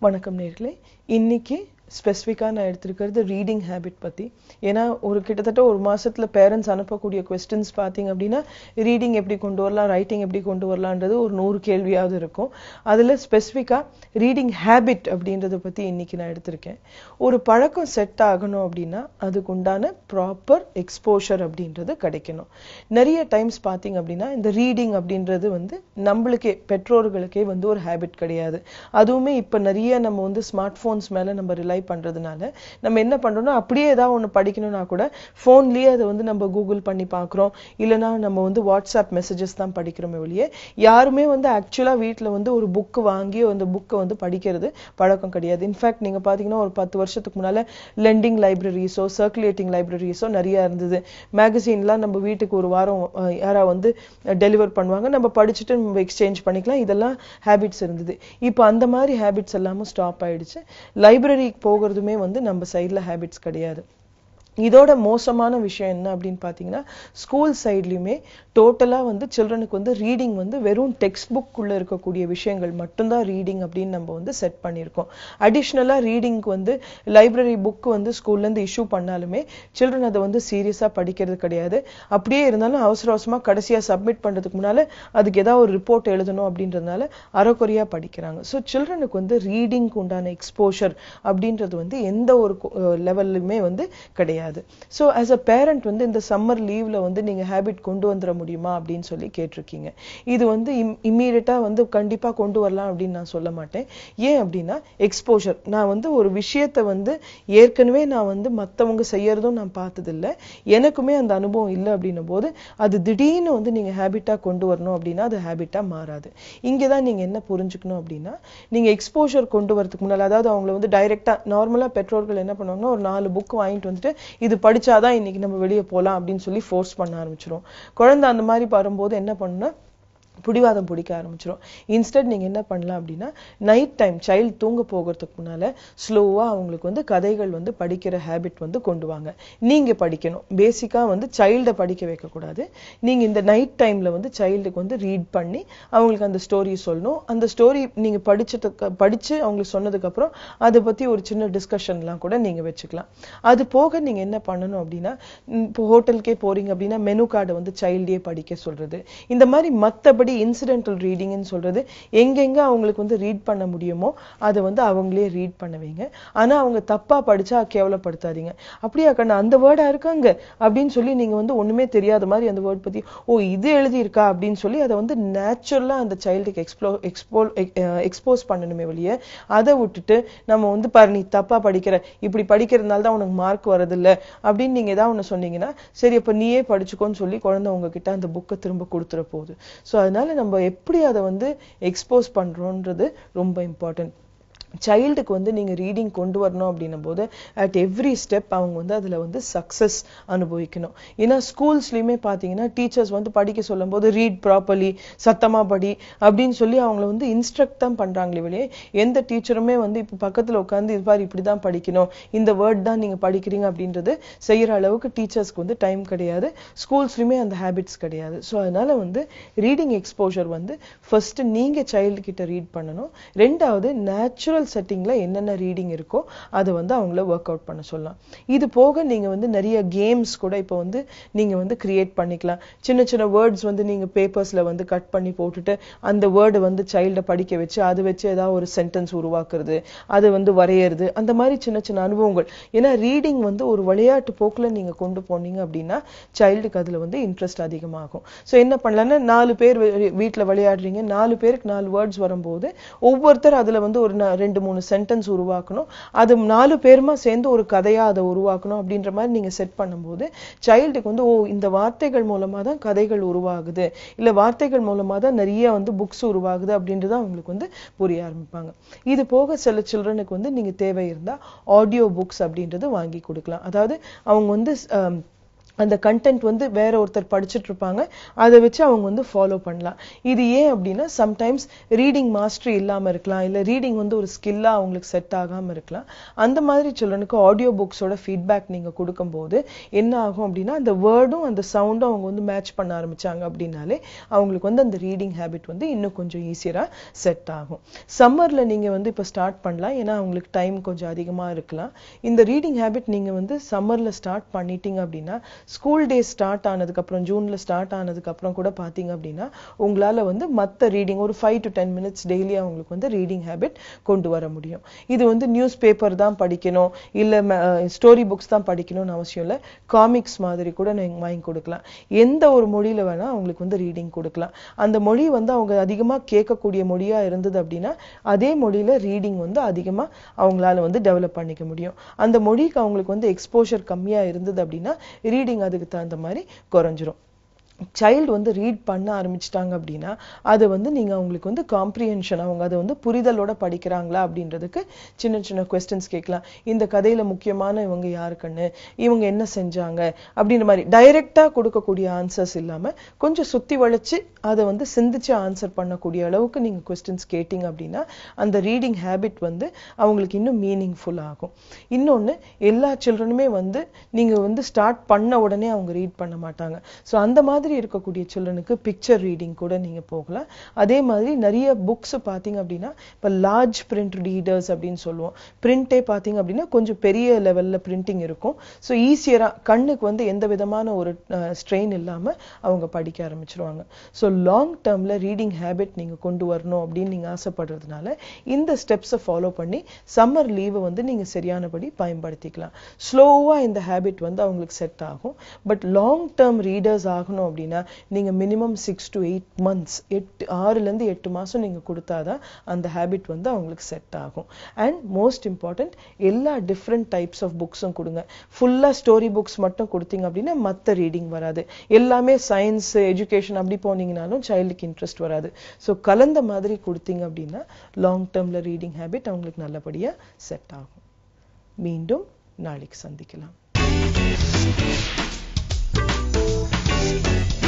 வணக்கம் நேர்களே. இன்னைக்கு ஸ்பெசிஃபிக்காக நான் எடுத்திருக்கிறது ரீடிங் ஹேபிட் பற்றி ஏன்னா ஒரு கிட்டத்தட்ட ஒரு மாதத்தில் பேரண்ட்ஸ் அனுப்பக்கூடிய கொஸ்டின்ஸ் பார்த்தீங்க அப்படின்னா ரீடிங் எப்படி கொண்டு வரலாம் ரைட்டிங் எப்படி கொண்டு வரலான்றது ஒரு நூறு கேள்வியாவது இருக்கும். அதில் ஸ்பெசிஃபிக்காக ரீடிங் ஹேபிட் அப்படின்றத பற்றி இன்னைக்கு நான் எடுத்திருக்கேன். ஒரு பழக்கம் செட் ஆகணும் அப்படின்னா அதுக்கு உண்டான ப்ராப்பர் எக்ஸ்போஷர் அப்படின்றது கிடைக்கணும். நிறைய டைம்ஸ் பார்த்தீங்க அப்படின்னா இந்த ரீடிங் அப்படின்றது வந்து நம்மளுக்கே பெற்றோர்களுக்கே வந்து ஒரு ஹேபிட் கிடையாது. அதுவுமே இப்போ நிறைய நம்ம வந்து ஸ்மார்ட் ஃபோன்ஸ் மேலே நம்ம ரிலை பண்றதுனால நம்ம என்ன பண்றோம்னா அப்படியே ஏதாவது ஒன்று படிக்கணும்னா கூட ஃபோன்லயே அதை வந்து நம்ம கூகுள் பண்ணி பார்க்குறோம். இல்லைனா நம்ம வந்து வாட்ஸ்அப் மெசேஜஸ் தான் படிக்கிறோமே ஒழிய யாருமே வந்து ஆக்சுவலா வீட்டில் வந்து ஒரு புக்கு வாங்கி அந்த புக்கை வந்து படிக்கிறது பழக்கம் கிடையாது. இன்ஃபேக்ட் நீங்க பார்த்தீங்கன்னா ஒரு பத்து வருஷத்துக்கு முன்னால் லெண்டிங் லைப்ரரிஸோ சர்க்குலேட்டிங் லைப்ரரிஸோ நிறைய இருந்தது. மேகசின்லாம் நம்ம வீட்டுக்கு ஒரு வாரம் யாராவது வந்து டெலிவர் பண்ணுவாங்க. நம்ம படிச்சுட்டு நம்ம எக்ஸ்சேஞ்ச் பண்ணிக்கலாம். இதெல்லாம் ஹேபிட்ஸ் இருந்தது. இப்போ அந்த மாதிரி ஹேபிட்ஸ் எல்லாமும் ஸ்டாப் ஆயிடுச்சு. லைப்ரரிக்கு போகிறதுமே வந்து நம்ம சைடில் ஹேபிட்ஸ் கிடையாது. இதோட மோசமான விஷயம் என்ன அப்படின்னு பார்த்தீங்கன்னா ஸ்கூல் சைட்லையுமே டோட்டலாக வந்து சில்ட்ரனுக்கு வந்து ரீடிங் வந்து வெறும் டெக்ஸ்ட் புக்குள்ளே இருக்கக்கூடிய விஷயங்கள் மட்டும்தான் ரீடிங் அப்படின்னு நம்ம வந்து செட் பண்ணியிருக்கோம். அடிஷ்னலாக ரீடிங்க்கு வந்து லைப்ரரி புக் வந்து ஸ்கூல்லேருந்து இஷ்யூ பண்ணாலுமே சில்ட்ரன் அதை வந்து சீரியஸாக படிக்கிறது கிடையாது. அப்படியே இருந்தாலும் அவசர அவசரமாக கடைசியாக சப்மிட் பண்ணுறதுக்கு முன்னால் அதுக்கு ஏதாவது ஒரு ரிப்போர்ட் எழுதணும் அப்படின்றதுனால அறக்குறையாக படிக்கிறாங்க. ஸோ சில்ட்ரனுக்கு வந்து ரீடிங்க்கு உண்டான எக்ஸ்போஷர் அப்படின்றது வந்து எந்த ஒரு லெவல்லுமே வந்து கிடையாது. ஸோ ஆஸ் அ பேரண்ட் வந்து இந்த சம்மர் லீவில் வந்து நீங்கள் ஹேபிட் கொண்டு வந்துட முடியுமா அப்படின்னு சொல்லி கேட்டிருக்கீங்க. இது வந்து இம் இம்மீடியட்டாக வந்து கண்டிப்பாக கொண்டு வரலாம் அப்படின்னு நான் சொல்ல மாட்டேன். ஏன் அப்படின்னா எக்ஸ்போஷர் நான் வந்து ஒரு விஷயத்தை வந்து ஏற்கனவே நான் வந்து மற்றவங்க செய்யறதும் நான் பார்த்ததில்ல. எனக்குமே அந்த அனுபவம் இல்லை அப்படின்னும் போது அது திடீர்னு வந்து நீங்கள் ஹேபிட்டாக கொண்டு வரணும் அப்படின்னா அது ஹேபிட்டாக மாறாது. இங்கே தான் நீங்கள் என்ன புரிஞ்சுக்கணும் அப்படின்னா நீங்கள் எக்ஸ்போஷர் கொண்டு வரதுக்கு முன்னால் அதாவது அவங்கள வந்து டைரெக்டாக நார்மலாக பெற்றோர்கள் என்ன பண்ணுவாங்கன்னா ஒரு நாலு புக் வாங்கிட்டு வந்துட்டு இது படிச்சாதான் இன்னைக்கு நம்ம வெளியே போகலாம் அப்படின்னு சொல்லி ஃபோர்ஸ் பண்ண ஆரம்பிச்சிடும் குழந்தை அந்த மாதிரி வரும்போது என்ன பண்ணுன்னா பிடிவாதம் பிடிக்க ஆரம்பிச்சிடும் இன்ஸ்டட் நீங்கள் என்ன பண்ணலாம் அப்படின்னா நைட் டைம் சைல்டு தூங்க போகிறதுக்கு முன்னால் ஸ்லோவாக அவங்களுக்கு வந்து கதைகள் வந்து படிக்கிற ஹேபிட் வந்து கொண்டு வாங்க. நீங்கள் படிக்கணும். பேசிக்காக வந்து சைல்டை படிக்க வைக்கக்கூடாது நீங்கள் இந்த நைட் டைமில் வந்து சைல்டுக்கு வந்து ரீட் பண்ணி அவங்களுக்கு அந்த ஸ்டோரி சொல்லணும். அந்த ஸ்டோரி நீங்கள் படிச்சதுக்கு படித்து அவங்களுக்கு சொன்னதுக்கப்புறம் அதை பற்றி ஒரு சின்ன டிஸ்கஷன்லாம் கூட நீங்கள் வச்சுக்கலாம். அது போக நீங்கள் என்ன பண்ணணும் அப்படின்னா இப்போ ஹோட்டலுக்கே போகிறீங்க அப்படின்னா மெனு கார்டை வந்து சைல்டே படிக்க சொல்கிறது இந்த மாதிரி மற்றபடி முன்னாடி இன்சிடென்டல் ரீடிங்னு சொல்றது எங்கெங்க அவங்களுக்கு வந்து ரீட் பண்ண முடியுமோ அதை வந்து அவங்களே ரீட் பண்ண வைங்க ஆனா அவங்க தப்பா படிச்சா கேவலப்படுத்தாதீங்க. அப்படியா கண்ணா அந்த வேர்டா இருக்காங்க? அப்படின்னு சொல்லி நீங்க வந்து ஒண்ணுமே தெரியாத மாதிரி அந்த வேர்ட் பத்தி ஓ இது எழுதி இருக்கா அப்படின்னு சொல்லி அதை வந்து நேச்சுரலாக அந்த சைல்டுக்கு எக்ஸ்ப்ளோ எக்ஸ்போ எக்ஸ்போஸ் பண்ணணுமே வெளியே அதை விட்டுட்டு நம்ம வந்து பாரு நீ தப்பா படிக்கிற இப்படி படிக்கிறதுனால தான் உனக்கு மார்க் வரதில்ல அப்படின்னு நீங்க ஏதாவது ஒண்ணு சொன்னீங்கன்னா சரி அப்போ நீயே படிச்சுக்கோன்னு சொல்லி குழந்தை உங்ககிட்ட அந்த புக்கை திரும்ப கொடுத்துட போகுது ஸோ அதனால நம்ம எப்படி அதை வந்து எக்ஸ்போஸ் பண்ணுறோன்றது ரொம்ப இம்பார்ட்டன்ட் சைல்டுக்கு வந்து நீங்கள் ரீடிங் கொண்டு வரணும் அப்படின்னும் போது அட் எவ்ரி ஸ்டெப் அவங்க வந்து அதில் வந்து சக்சஸ் அனுபவிக்கணும். ஏன்னா ஸ்கூல்ஸ்லையுமே பார்த்தீங்கன்னா டீச்சர்ஸ் வந்து படிக்க சொல்லும் போது ரீட் ப்ராப்பர்லி சத்தமாக படி அப்படின்னு சொல்லி அவங்கள வந்து இன்ஸ்ட்ரக்ட் தான் பண்ணுறாங்களே வெளியே எந்த டீச்சருமே வந்து இப்போ பக்கத்தில் உட்காந்து இது மாதிரி இப்படி தான் படிக்கணும் இந்த வேர்ட் தான் நீங்கள் படிக்கிறீங்க அப்படின்றது செய்கிற அளவுக்கு டீச்சர்ஸ்க்கு வந்து டைம் கிடையாது ஸ்கூல்ஸ்லையுமே அந்த ஹேபிட்ஸ் கிடையாது. ஸோ அதனால் வந்து ரீடிங் எக்ஸ்போஷர் வந்து ஃபஸ்ட்டு நீங்கள் சைல்டு கிட்ட ரீட் பண்ணணும். ரெண்டாவது நேச்சுரல் செட்டிங்ல என்னென்ன ரீடிங் இருக்கோ அதை வந்து அவங்கள ஒர்க் அவுட் பண்ண சொல்லலாம். இது போக நீங்க வந்து நிறைய கேம்ஸ் கூட இப்போ வந்து நீங்க வந்து கிரியேட் பண்ணிக்கலாம். சின்ன சின்ன வேர்ட்ஸ் வந்து நீங்க பேப்பர்ஸ்ல வந்து கட் பண்ணி போட்டுட்டு அந்த வேர்டு வந்து சைல்டை படிக்க வச்சு அது வச்சு ஏதாவது ஒரு சென்டென்ஸ் உருவாக்குறது அது வந்து வரையிறது அந்த மாதிரி சின்ன சின்ன அனுபவங்கள். ஏன்னா ரீடிங் வந்து ஒரு விளையாட்டு போக்குல நீங்க கொண்டு போனீங்க அப்படின்னா சைல்டுக்கு அதுல வந்து இன்ட்ரெஸ்ட் அதிகமாகும். ஸோ என்ன பண்ணலான்னா நாலு பேர் வீட்டில் விளையாடுறீங்க நாலு பேருக்கு நாலு வேர்ட்ஸ் வரும்போது ஒவ்வொருத்தர் அதுல வந்து ஒரு ரெண்டு ரெண்டு மூணு சென்டென்ஸ் உருவாக்கணும். அது நாலு பேருமா சேர்ந்து ஒரு கதையாக அதை உருவாக்கணும் அப்படின்ற மாதிரி நீங்கள் செட் பண்ணும்போது சைல்டுக்கு வந்து ஓ இந்த வார்த்தைகள் மூலமாக தான் கதைகள் உருவாகுது. இல்லை வார்த்தைகள் மூலமாக தான் நிறைய வந்து புக்ஸ் உருவாகுது அப்படின்றது அவங்களுக்கு வந்து புரிய ஆரம்பிப்பாங்க. இது போக சில சில்ட்ரனுக்கு வந்து நீங்கள் தேவை இருந்தால் ஆடியோ புக்ஸ் அப்படின்றது வாங்கி கொடுக்கலாம். அதாவது அவங்க வந்து அந்த கண்டென்ட் வந்து வேற ஒருத்தர் படிச்சுட்டு இருப்பாங்க அதை வச்சு அவங்க வந்து ஃபாலோ பண்ணலாம். இது ஏன் அப்படின்னா சம்டைம்ஸ் ரீடிங் மாஸ்டரி இல்லாமல் இருக்கலாம் இல்லை ரீடிங் வந்து ஒரு ஸ்கில்லாக அவங்களுக்கு செட் ஆகாமல் இருக்கலாம். அந்த மாதிரி சில்ட்ரனுக்கு ஆடியோ புக்ஸோட ஃபீட்பேக் நீங்கள் கொடுக்கும்போது என்ன ஆகும் அப்படின்னா அந்த வேர்டும் அந்த சவுண்டும் அவங்க வந்து மேட்ச் பண்ண ஆரம்பித்தாங்க அப்படின்னாலே அவங்களுக்கு வந்து அந்த ரீடிங் ஹேபிட் வந்து இன்னும் கொஞ்சம் ஈஸியராக செட் ஆகும். சம்மரில் நீங்கள் வந்து இப்போ ஸ்டார்ட் பண்ணலாம் ஏன்னா அவங்களுக்கு டைம் கொஞ்சம் அதிகமாக இருக்கலாம். இந்த ரீடிங் ஹேபிட் நீங்கள் வந்து சம்மரில் ஸ்டார்ட் பண்ணிட்டீங்க அப்படின்னா ஸ்கூல் டே ஸ்டார்ட் ஆனதுக்கு அப்புறம் ஜூன்ல ஸ்டார்ட் ஆனதுக்கு அப்புறம் கூட பாத்தீங்க அப்படின்னா உங்களால வந்து மத்த ரீடிங் ஒரு five to ten minutes daily அவங்களுக்கு வந்து ரீடிங் ஹேபிட் கொண்டு வர முடியும். இது வந்து நியூஸ் பேப்பர் தான் படிக்கணும் இல்ல ஸ்டோரி புக்ஸ் தான் படிக்கணும்னு அவசியம் இல்ல. காமிக்ஸ் மாதிரி கூட நீங்கள் வாங்கி கொடுக்கலாம். எந்த ஒரு மொழியில வேணால் அவங்களுக்கு வந்து ரீடிங் கொடுக்கலாம். அந்த மொழி வந்து அவங்க அதிகமா கேட்கக்கூடிய மொழியா இருந்தது அப்படின்னா அதே மொழியில ரீடிங் வந்து அதிகமா அவங்களால வந்து டெவலப் பண்ணிக்க முடியும். அந்த மொழிக்கு அவங்களுக்கு வந்து எக்ஸ்போஷர் கம்மியா இருந்தது அப்படின்னா ரீடிங் அதுக்கு தகுந்த மாதிரி குறைஞ்சிரும். சைல்டு வந்து ரீட் பண்ண ஆரம்பிச்சிட்டாங்க அப்படின்னா அதை வந்து நீங்கள் அவங்களுக்கு வந்து காம்ப்ரிஹென்ஷன் அவங்க அதை வந்து புரிதலோட படிக்கிறாங்களா அப்படின்றதுக்கு சின்ன சின்ன கொஸ்டின்ஸ் கேட்கலாம். இந்த கதையில் முக்கியமான இவங்க யாருக்குன்னு இவங்க என்ன செஞ்சாங்க அப்படின்ற மாதிரி டைரெக்டாக கொடுக்கக்கூடிய ஆன்சர்ஸ் இல்லாமல் கொஞ்சம் சுற்றி வளைச்சு அதை வந்து சிந்திச்சு ஆன்சர் பண்ணக்கூடிய அளவுக்கு நீங்கள் கொஸ்டின்ஸ் கேட்டிங்க அப்படின்னா அந்த ரீடிங் ஹேபிட் வந்து அவங்களுக்கு இன்னும் மீனிங்ஃபுல் ஆகும். இன்னொன்று எல்லா சில்ட்ரனுமே வந்து நீங்கள் வந்து ஸ்டார்ட் பண்ண உடனே அவங்க ரீட் பண்ண மாட்டாங்க. ஸோ அந்த மாதிரி மாதிரி இருக்கக்கூடிய சில்ட்ரனுக்கு பிக்சர் ரீடிங் கூட நீங்கள் போகலாம். அதே மாதிரி நிறைய புக்ஸ் பார்த்தீங்க அப்படின்னா இப்போ லார்ஜ் பிரிண்ட் ரீடர்ஸ் அப்படின்னு சொல்லுவோம். பிரிண்டே பார்த்தீங்க அப்படின்னா கொஞ்சம் பெரிய லெவலில் பிரிண்டிங் இருக்கும். ஸோ ஈஸியராக கண்ணுக்கு வந்து எந்த விதமான ஒரு ஸ்ட்ரெயின் இல்லாமல் அவங்க படிக்க ஆரம்பிச்சிருவாங்க. ஸோ லாங் டேர்மில் ரீடிங் ஹேபிட் நீங்கள் கொண்டு வரணும் அப்படின்னு நீங்கள் ஆசைப்படுறதுனால இந்த ஸ்டெப்ஸை ஃபாலோ பண்ணி சம்மர் லீவை வந்து நீங்கள் சரியானபடி பயன்படுத்திக்கலாம். ஸ்லோவாக இந்த ஹேபிட் வந்து அவங்களுக்கு செட் ஆகும். பட் லாங் டேர்ம் ரீடர்ஸ் ஆகணும் அப்படின்னு நீங்க minimum six to eight months எட்டு ஆறுல இருந்து எட்டு மாசம் நீங்க கொடுத்தாதான் அந்த ஹேபிட் வந்து அவங்களுக்கு செட் ஆகும். அண்ட் மோஸ்ட் இம்பார்ட்டன்ட் எல்லா டிஃப்ரெண்ட் டைப்ஸ் ஆஃப் புக்ஸும் கொடுங்க. ஃபுல்லா ஸ்டோரி புக்ஸ் மட்டும் கொடுத்தீங்க அப்படின்னா மத்த ரீடிங் வராது. எல்லாமே சயின்ஸ் எஜுகேஷன் அப்படி போனீங்கனாலும் சைல்டுக்கு இன்ட்ரெஸ்ட் வராது. ஸோ கலந்த மாதிரி கொடுத்தீங்க அப்படின்னா லாங் டேர்மில் ரீடிங் ஹேபிட் அவங்களுக்கு நல்லபடியா செட் ஆகும். மீண்டும் நாளைக்கு சந்திக்கலாம். Thank you.